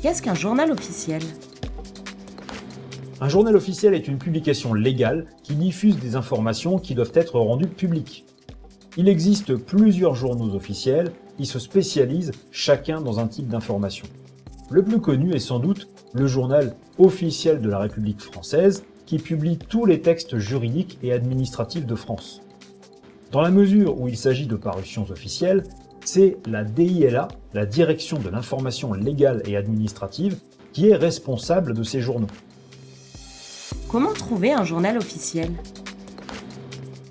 Qu'est-ce qu'un journal officiel Un journal officiel est une publication légale qui diffuse des informations qui doivent être rendues publiques. Il existe plusieurs journaux officiels qui se spécialisent chacun dans un type d'information. Le plus connu est sans doute le journal officiel de la République française qui publie tous les textes juridiques et administratifs de France. Dans la mesure où il s'agit de parutions officielles, c'est la DILA, la Direction de l'information légale et administrative, qui est responsable de ces journaux. Comment trouver un journal officiel?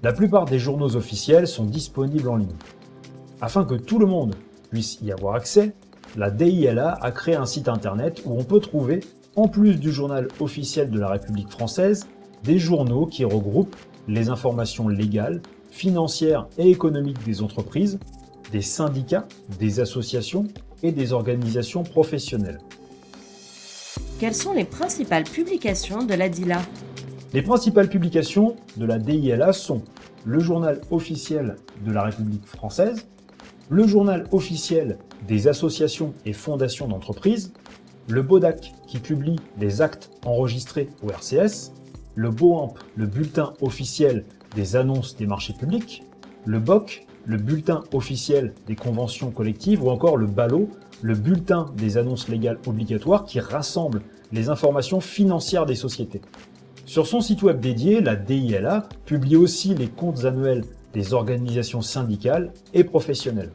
La plupart des journaux officiels sont disponibles en ligne. Afin que tout le monde puisse y avoir accès, la DILA a créé un site internet où on peut trouver, en plus du journal officiel de la République française, des journaux qui regroupent les informations légales, financières et économiques des entreprises, des syndicats, des associations et des organisations professionnelles. Quelles sont les principales publications de la DILA Les principales publications de la DILA sont le journal officiel de la République française, le journal officiel des associations et fondations d'entreprises, le BODAC qui publie les actes enregistrés au RCS, le BOAMP, le bulletin officiel des annonces des marchés publics, le BOC, le bulletin officiel des conventions collectives, ou encore le BALO, le bulletin des annonces légales obligatoires qui rassemble les informations financières des sociétés. Sur son site web dédié, la DILA publie aussi les comptes annuels des organisations syndicales et professionnelles.